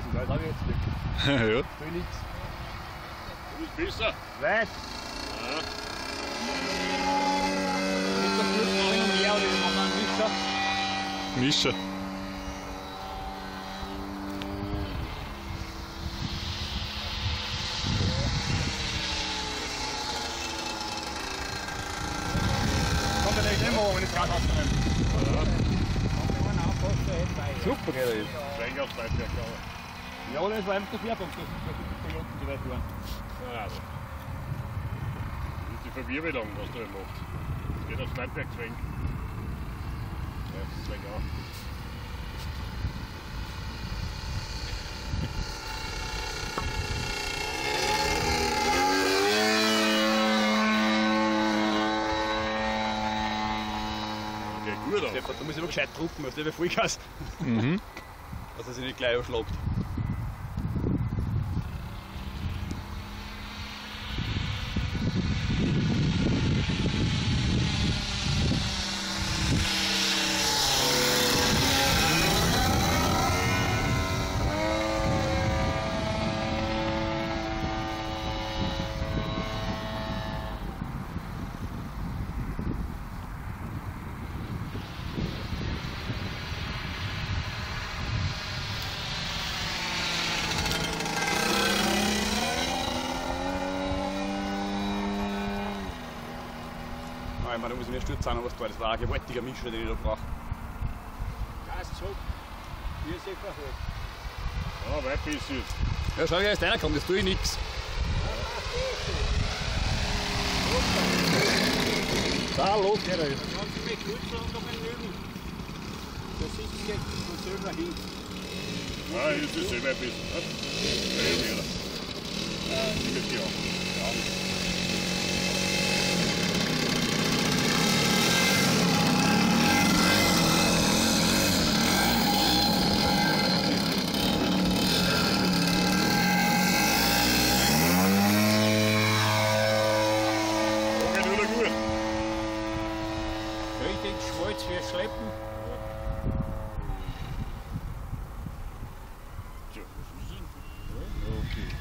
Ja, das habe ich jetzt nicht. ja. Nichts. Du bist besser. Weit. Ja. Mischer. Mischer. Kommt der nicht immer, wenn ich gerade ausnehme. Super geht er jetzt. Schwenk aufs Leitwerk, aber. Ja, das war einfach der Schwerpunkt, dass die Piloten so weit waren. Ja, also. Das ist die Verwirbelung, was du macht. Es geht aufs Leitwerk schwenk. Ja, schwenk auch. Geht gut aus. Stefan, da muss ich aber gescheit drucken, du, wie Vollgas. Mhm. Dass er sich nicht gleich erschlagt. Ich da ich mir stürzen, was da Das war ein gewaltiger Mischer, den ich da brauche. Gas zurück. Hier ist einfach hoch. Ja, weit bis jetzt. Ja, schau, er ist reingekommen, das tue ich nichts. Da, los geht er jetzt. Kannst du mich kürzer und noch ein Lügen. Das ist jetzt von selber hin. Ja, jetzt ist es immer ein bisschen. Ja, wird die auch. Ich Richtig Schmolz wir schleppen. Ja. Okay.